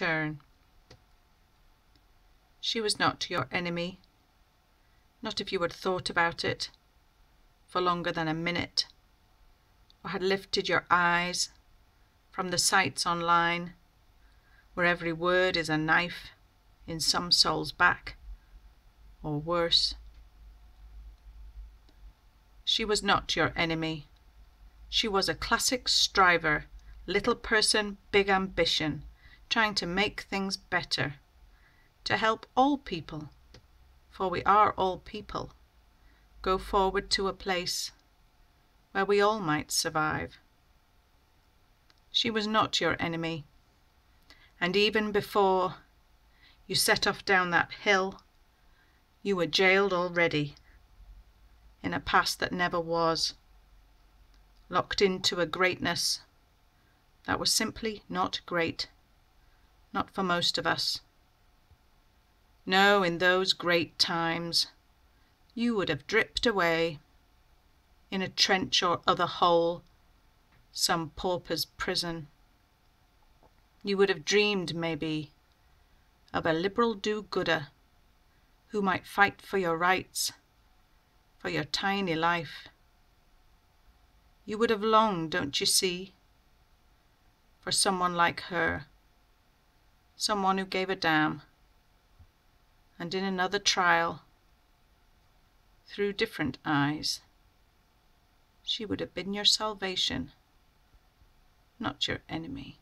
return. She was not your enemy, not if you had thought about it for longer than a minute, or had lifted your eyes from the sites online, where every word is a knife in some soul's back, or worse. She was not your enemy. She was a classic striver, little person, big ambition, trying to make things better, to help all people, for we are all people, go forward to a place where we all might survive. She was not your enemy, and even before you set off down that hill, you were jailed already in a past that never was locked into a greatness that was simply not great, not for most of us. No, in those great times, you would have dripped away in a trench or other hole, some pauper's prison. You would have dreamed, maybe, of a liberal do gooder who might fight for your rights, for your tiny life you would have longed, don't you see, for someone like her, someone who gave a damn. And in another trial, through different eyes, she would have been your salvation, not your enemy.